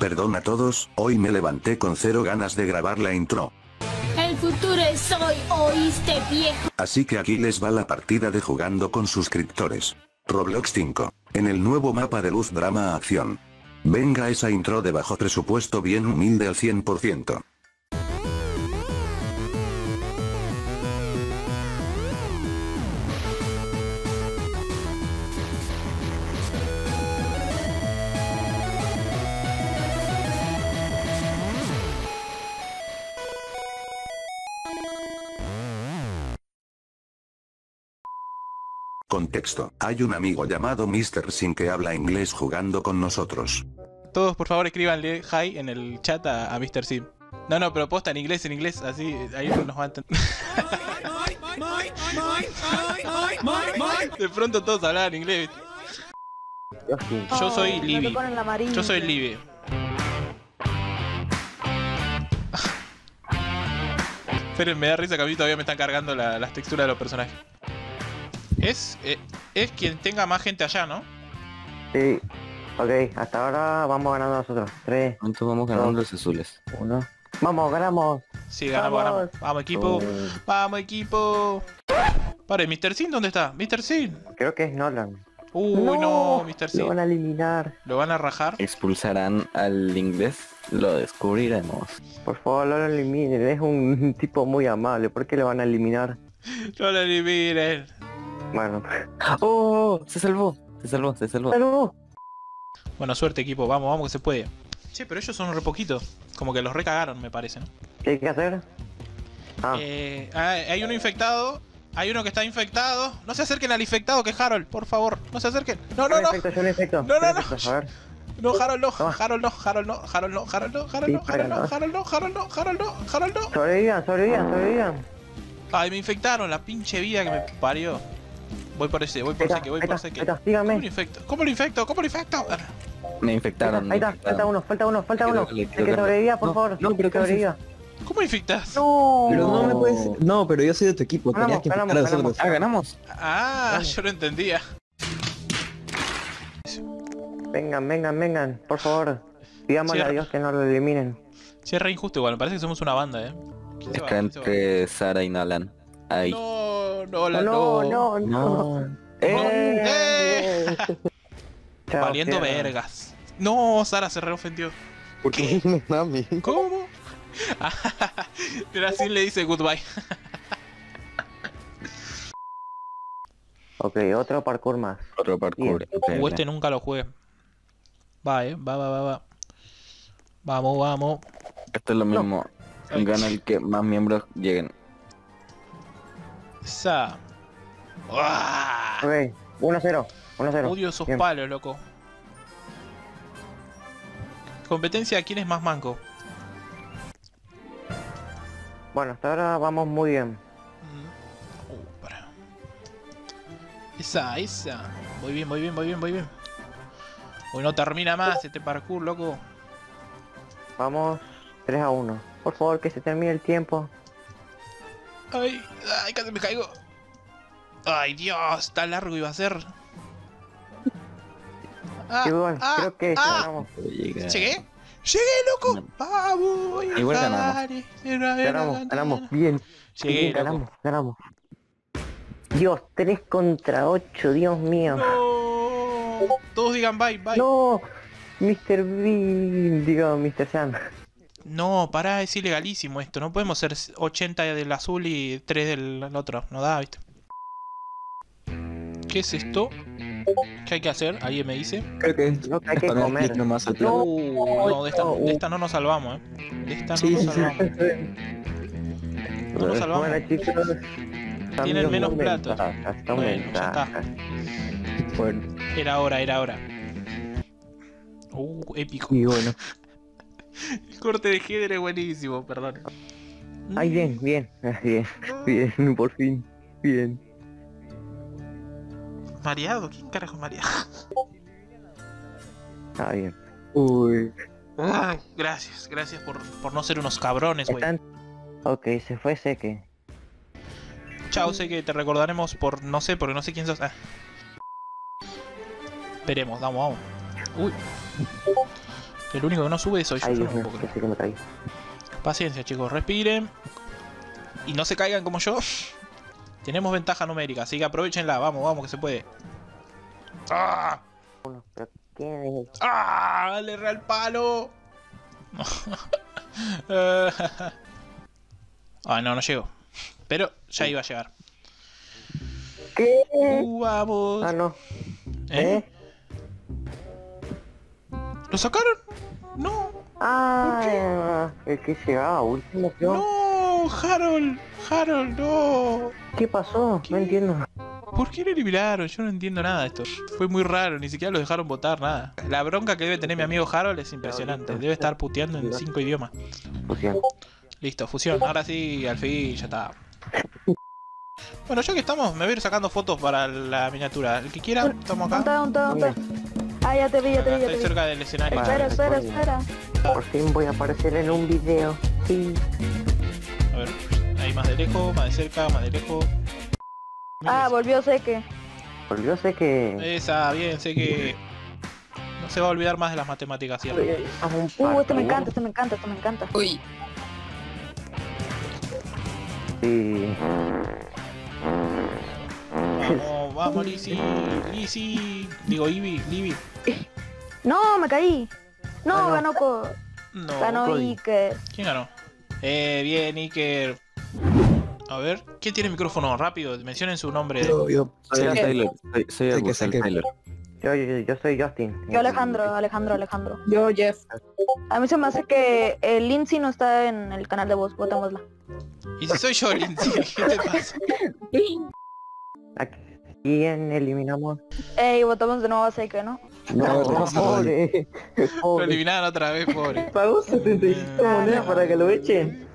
Perdón a todos, hoy me levanté con cero ganas de grabar la intro. El futuro es hoy, ¿oíste viejo? Así que aquí les va la partida de jugando con suscriptores. Roblox 5. En el nuevo mapa de luz drama acción. Venga esa intro de bajo presupuesto bien humilde al 100%. Contexto. Hay un amigo llamado Mr. Sin que habla inglés jugando con nosotros. Todos por favor escríbanle hi en el chat a, a Mr. Sim. No, no, pero posta en inglés, en inglés, así ahí nos va a entender. De pronto todos hablaban inglés. Yo soy Libby. Yo soy Libby. Esperen, me da risa que a mí todavía me están cargando la- las texturas de los personajes. Es, eh, es quien tenga más gente allá, ¿no? Sí. Ok, hasta ahora vamos ganando nosotros. 3, ¿Cuántos vamos ganando los azules? 1. Vamos, ganamos. Sí, ganamos, Vamos. ganamos. Vamos, equipo. Oh, Vamos, equipo. Pare, Mr. Sin, ¿dónde está? Mr. Sin. creo que es Nolan. Uy, no, Mr. Lo Sin. van a eliminar. ¿Lo van a rajar? ¿Expulsarán al inglés? Lo descubriremos. Por favor, no lo eliminen. Es un tipo muy amable. ¿Por qué lo van a eliminar? No lo eliminen. Bueno. ¡Oh! Se salvó. Se salvó, se salvó. ¡Salud! Bueno, suerte, equipo. Vamos, vamos, que se puede. Che, pero ellos son re poquitos. Como que los recagaron, me parece, ¿no? ¿Qué hay que hacer? Ah, Eh, hay uno infectado. Hay uno que está infectado. No se acerquen al infectado, que es Harold, por favor. No se acerquen. No, no, no. un efecto. No, no, no. efecto, A ver. No, Harold no. Harold no. Harold no. Harold no. Harold no. Harold no. Harold no. Dispara, Harold no. ¿no? Harold no. Harold no. Harold no. Sobrevivan, sobrevivan, sobrevivan. Ay, me infectaron, la pinche vida que me parió. Voy por ese, voy por está, ese, voy por está, ese. ahí está, ¿Cómo síganme. lo infecto? ¿Cómo lo infecto? ¿Cómo lo infecto? Me Ahí infectaron. está, me ahí está, infectaron. falta uno, falta uno, falta uno. El que sobreviva, por No, favor. no, pero que ¿cómo se- sobreviva. ¿Cómo infectas? No. Pero no me puedes. No, pero yo soy de tu equipo. Ganamos, Tenías que ganamos, a nosotros. Ah, ganamos. Ah, yo lo entendía. Vengan, vengan, vengan, por favor. Pidámosle a. Dios que no lo eliminen. Sí, es re injusto igual, me parece que somos una banda, eh. ¿Quién se va? Está ¿Quién se va? entre Sara y Nalan. Ahí. No, no, la No, no. no, no. No. ¡Eh! Chao, Valiendo vergas. No, Sara se reofendió. ¿Por qué mí? ¿Cómo? Pero así le dice goodbye. Ok, otro parkour más. Otro parkour. O este nunca lo jugué. Va, eh, va, va, va, va. Vamos, vamos. Esto es lo mismo. Ay. Gana el que más miembros lleguen. Ok, 1-0, 1-0. Odio esos Bien. palos, loco. Competencia, ¿quién es más manco? Bueno, hasta ahora vamos muy bien. Mm. Uh, para. Esa, esa. Muy bien, muy bien, muy bien, muy bien. Hoy no termina más este parkour, loco. Vamos 3 a 1. Por favor, que se termine el tiempo. Ay, ay, casi me caigo. Ay, Dios, tan largo iba a ser. Ah, Igual, ah, creo que ah. ganamos. Llega. ¿Llegué? ¡Llegué, loco! ¡Vamos! Igual ganamos. Ganamos, ganamos, bien. Llegué, bien, loco. ganamos, ganamos. Dios, 3 contra 8, Dios mío. No. Todos digan bye, bye. No, Mr. Bean, digo, Mr. Sam. No, pará, es ilegalísimo esto. No podemos ser 80 del azul y 3 del otro. No da, ¿viste? ¿Qué es esto? ¿Qué hay que hacer? ¿Alguien me dice? Creo que hay comer. nomás al No. No, de esta, no, de esta no nos salvamos, eh. De esta no Sí, nos sí, sí. salvamos. No nos salvamos. Bueno, chicos. Tienen menos platos. platos. Bueno, ya está. Bueno, Era hora, era hora. Uh, épico. y bueno. El corte de Heather es buenísimo, perdón. Ay, bien, bien, bien, bien, por fin, bien. Mareado, ¿quién carajo es mareado? Ah, bien. Uy. Ay, gracias, gracias por, por no ser unos cabrones, güey. Están... Ok, se fue Seque. Chao, sé que te recordaremos por no sé, porque no sé quién sos. Ah. Esperemos, vamos, vamos. Uy. El único que no sube soy yo. Ay, yo Dios no mío, puedo creer. pensé que me caí. Paciencia, chicos, respiren. Y no se caigan como yo. Tenemos ventaja numérica, así que aprovechenla. Vamos, vamos, que se puede. ¡Ah! ¡Ah! Le erré al palo. ah, no, no llego. Pero ya iba a llegar. ¿Qué? Uh, vamos. Ah, no. ¿Eh? ¿Eh? ¿Lo sacaron? No. Ah, el que llegaba último, creo. No, Harold. Harold, no. ¿Qué pasó? ¿Qué? No entiendo. ¿Por qué lo eliminaron? Yo no entiendo nada de esto. Fue muy raro, ni siquiera lo dejaron votar, nada. La bronca que debe tener mi amigo Harold es impresionante. Debe estar puteando en cinco idiomas. Fusión. Listo, fusión. Ahora sí, al fin, ya está. Bueno, ya que estamos, me voy a ir sacando fotos para la miniatura. El que quiera, estamos acá. Ah, ya te vi, ya te vi, ya Estoy te vi. cerca del escenario. Espera, espera, espera. Por fin voy a aparecer en un video. Sí. A ver, ahí más de lejos, más de cerca, más de lejos. Ah, volvió Seque. Volvió sé que. Esa, bien, sé que... No se va a olvidar más de las matemáticas, ¿cierto? Uh, este me encanta, este me encanta, este me encanta. Uy, Sí. Vamos, Lizzy. Lizzy. Digo, Ivy, Libby. No, me caí. No, no. ganó co- No. ganó Cody. Iker. ¿Quién ganó? Eh, bien, Iker. A ver, ¿quién tiene micrófono? Rápido, mencionen su nombre. Yo, yo. Soy el. Taylor. Soy, soy el que- el Taylor. Yo, yo, yo soy Justin. Yo Alejandro, Alejandro, Alejandro. yo, Jeff. A mí se me hace que el Lindsay no está en el canal de voz, votémosla. ¿Y si soy yo, Lindsay? ¿Qué te pasa? ¿A quién eliminamos? Ey, votamos de nuevo a Seike, ¿no? No, pobre. Lo eliminaron otra vez, pobre. Pagó 75 Ah, monedas no. para que lo echen.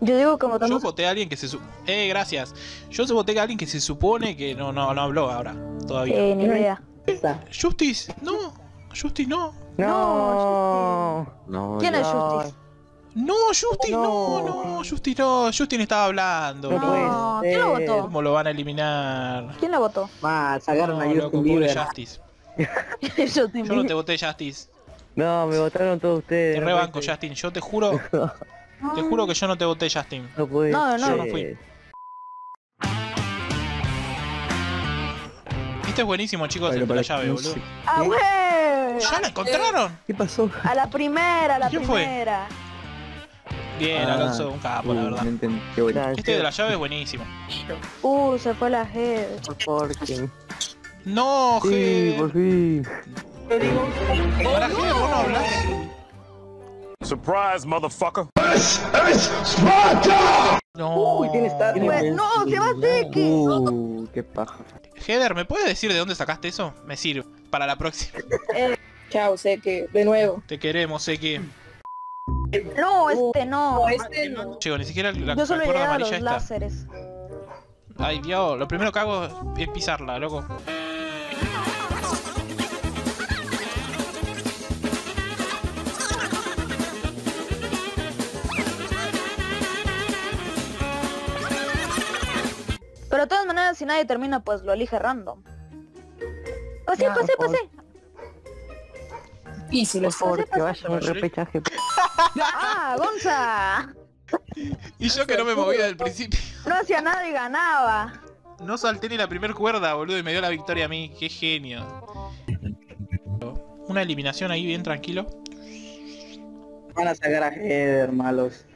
Yo digo que Yo votamos... voté a alguien que se su... Eh, gracias. Yo se voté a alguien que se supone que no, no, no habló ahora. Todavía. Eh, ni idea. Justice, no. Justice, no. No. No, ¿Quién ya- es Justice? No, Justice, no, No. no. Justice, no. Justice estaba hablando. No ¿quién lo votó? ¿Cómo lo van a eliminar? ¿Quién la votó? Más, sacaron No, a Justin Bieber. Justice. Yo te Yo no te voté, Justice. No, me votaron todos ustedes. Te rebanco. Justin. Yo te juro, te juro que yo no te voté, Justin. No puede No, no. Yo no fui. Este es buenísimo, chicos, el de la llave, boludo. ¡Ah, güey! ¿Ya la encontraron? ¿Qué pasó? A la primera, a la ¿Quién fue? Bien, Ah, Alonso, un capo, la verdad. Qué bueno. Este de la llave es buenísimo. Uh, se fue la G. Por favor, ¿quién? No, Sí, G. por fin. Para G, vos no hablas. Surprise, motherfucker. No. Uy, tiene Star. Pues, no, se va Seque. Uh, qué paja. Heather, ¿me puedes decir de dónde sacaste eso? Me sirve. Para la próxima. Chao, Seque. De nuevo. Te queremos, que. No, este no. No, este no. Chico, ni siquiera la, Yo solo la cuerda los amarilla esta. láseres. Ay, Dios, lo primero que hago es pisarla, loco. Pero de todas maneras, si nadie termina, pues lo elige random. Pasé, Ya, pasé, pasé. Y si Por los que vaya un repechaje. ¡Ah, Gonza! Y yo que no me movía del principio. No hacía nada y ganaba. No salté ni la primer cuerda, boludo, y me dio la victoria a mí. Qué genio. Una eliminación ahí bien tranquilo. Van a sacar a Heather, malos.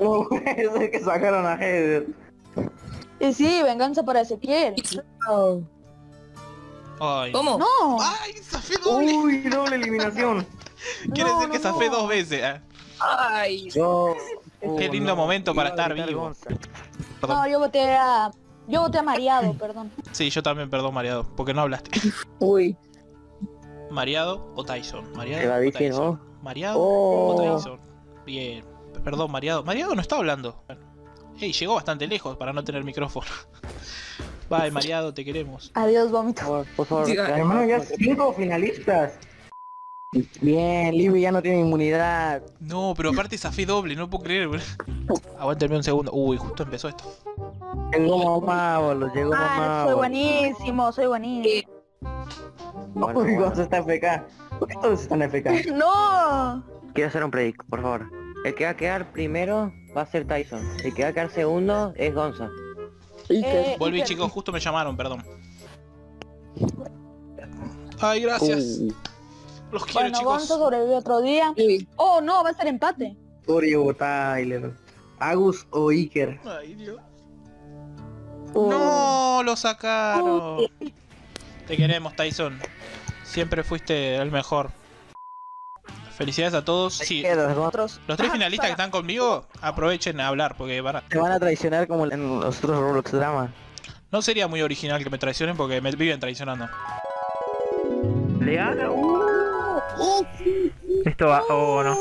No, es que sacaron a Heather. Y sí, venganza para Ezequiel. Ay. ¿Cómo? No, ¡Ay! ¡Zafé doble! Uy, doble eliminación. Quiere no, decir que zafé no. dos veces. ah. Ay, Yo. Qué Uh, lindo no. momento para estar vivo. No, yo voté a... Yo voté a Mariado, perdón. Sí, yo también, perdón, mareado, porque no hablaste. uy. ¿Mareado o Tyson? ¿Mareado Te va a o Tyson? ¿no? ¿Mareado Oh. o Tyson? Bien. Perdón, mareado. Mareado no está hablando. Ey, llegó bastante lejos para no tener micrófono. Bye, mareado, te queremos. Adiós, vómito. Por favor, por favor. Diga, que- Hermano, ya cinco finalistas. Bien, Libby ya no tiene inmunidad. No, pero aparte zafé doble, no puedo creer. boludo. Aguántame un segundo. Uy, justo empezó esto. Llegó mamá, boludo, llegó Ah, mamá. soy buenísimo, soy buenísimo. Bueno, Uy, bueno. Gonza está FK. ¿Por qué todos están FK? ¡No! Quiero hacer un predict, por favor. El que va a quedar primero va a ser Tyson. El que va a quedar segundo es Gonza. Eh, Volví chicos, justo me llamaron, perdón. Ay, gracias. Uh, Los quiero Bueno, chicos. Gonzo sobrevivió otro día. Oh, no, va a ser empate. Uri o Tyler. Agus o Iker. Ay, Dios. Oh. No, lo sacaron. Te queremos, Tyson. Siempre fuiste el mejor. Felicidades a todos. Sí, los tres Ah, finalistas que están conmigo, aprovechen a hablar porque van a- Te van a traicionar como en los otros Roblox Drama. no sería muy original que me traicionen porque me viven traicionando. Le Uh. Esto va. Oh, no.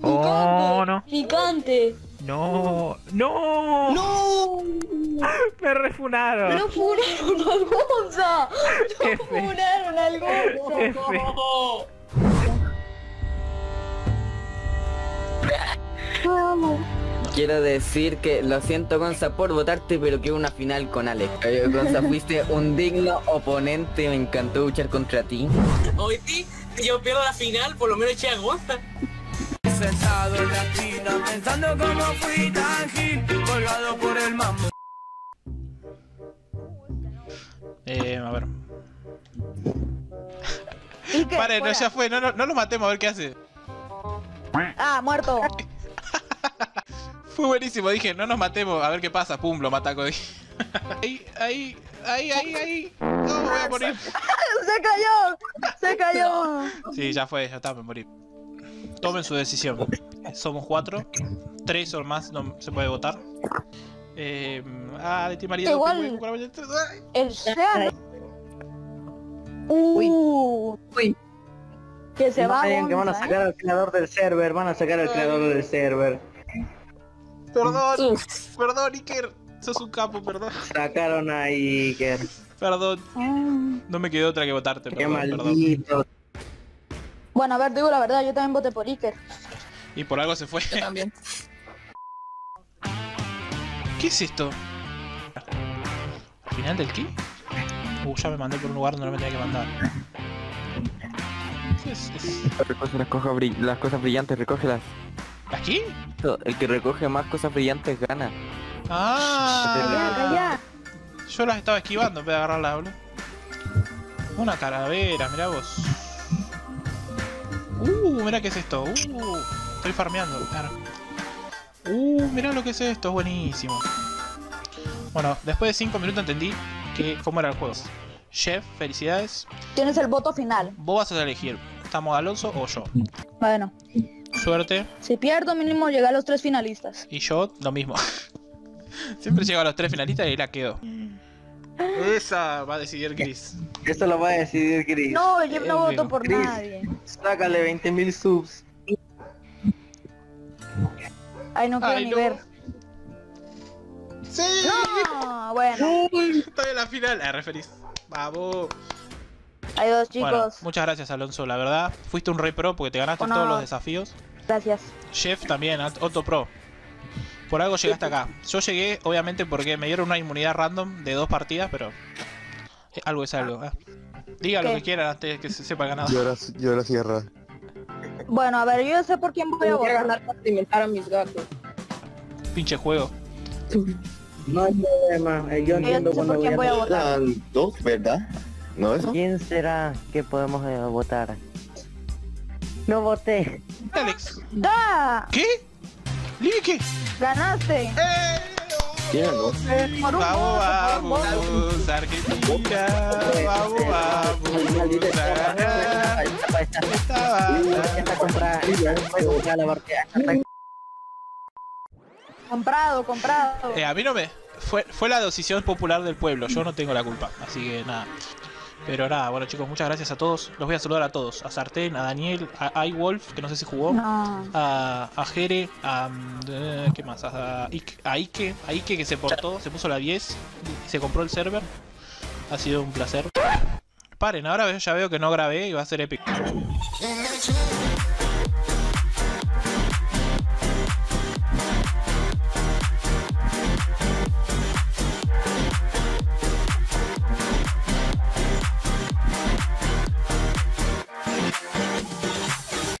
Oh, no. Picante. No. No. No. Me refunaron. Pero funaron al Gonza. F. Funaron al Gonza. F. quiero decir que lo siento Gonza por votarte, pero que una final con Alex. Gonza, fuiste un digno oponente, me encantó luchar contra ti. Hoy sí, si yo pierdo la final, por lo menos eché a Gonza. Sentado en la esquina pensando cómo fui tan gil, colgado por el mambo. Eh, a ver. Pare, no, ya fue. No, no, no lo matemos a ver qué hace. Ah, muerto. Fue buenísimo. Dije, no nos matemos a ver qué pasa. Pum, lo mataco. Ahí, ahí, ahí, ahí, ahí. No, me voy a morir. ¡Se cayó! ¡Se cayó! Sí, ya fue, ya está, me morí. Tomen su decisión. Somos cuatro. Tres o más no se puede votar. Eh, ah, de ti María. Igual- El Sean. Uh. Uy. Que se no va digan que van a Gonza, ¿eh? sacar al creador del server, van a sacar al creador del server. Perdón, perdón, Iker. Sos un capo, perdón. Sacaron a Iker. Perdón, Ah. no me quedó otra que votarte, Qué perdón, perdón. maldito. Bueno, a ver, digo la verdad, yo también voté por Iker. Y por algo se fue. Yo también. ¿Qué es esto? ¿Al final del qué? Uh, ya me mandé por un lugar donde no me tenía que mandar. ¿Qué es? es... Recoge las cosas, brill- las cosas brillantes, recógelas. ¿Aquí? El que recoge más cosas brillantes gana. Ah, Calla. yo las estaba esquivando en vez de agarrarlas, boludo. Una calavera, mirá vos. Uh, mirá qué es esto. Uh, estoy farmeando. Uh, mirá lo que es esto, es buenísimo. Bueno, después de 5 minutos entendí que cómo era el juego. Chef, felicidades. Tienes el voto final. Vos vas a elegir. ¿Estamos Alonso o yo? Bueno, Suerte. si pierdo, mínimo llega a los tres finalistas. Y yo, lo mismo. Siempre llego a los tres finalistas y ahí la quedo. Esa va a decidir Chris. Esto lo va a decidir Chris. No, yo no voto por Chris. nadie. Sácale 20.000 subs. Ay, no quiero Ay, ni no. ver. ¡Sí! No, bueno. Estoy en la final. Ah, referís. Vamos. Hay dos chicos. Bueno, muchas gracias Alonso, la verdad. Fuiste un re pro porque te ganaste todos los desafíos. Gracias. Chef también, Otto Pro. Por algo llegaste acá. Yo llegué, obviamente, porque me dieron una inmunidad random de dos partidas, pero. Algo es algo. eh. Diga lo que quieran antes de que se sepa el ganador. Yo la, yo la sierra. Bueno, a ver, yo sé por quién voy a Voy a votar. ganar para alimentar a mis gatos. Pinche juego. No hay problema. eh, Yo Yo entiendo sé cuando por quién voy a votar. dos, ¿verdad? ¿No eso? ¿Quién será que podemos eh, votar? No voté. Alex. ¡Da! ¿Qué? ¿Ligue qué? ¡Ganaste! Un Vamos, vamos, Argentina. Vamos, vamos. Comprado, comprado. Eh, a mí no me. Fue, fue la decisión popular del pueblo, yo no tengo la culpa, así que nada. Pero nada, bueno chicos, muchas gracias a todos. Los voy a saludar a todos: a Sartén, a Daniel, a iWolf, que no sé si jugó, No. a, a Jere, a. mm, ¿Qué más? A, Ike, a Ike, a Ike que se portó, se puso la 10 y se compró el server. Ha sido un placer. Paren, ahora ya veo que no grabé y va a ser épico.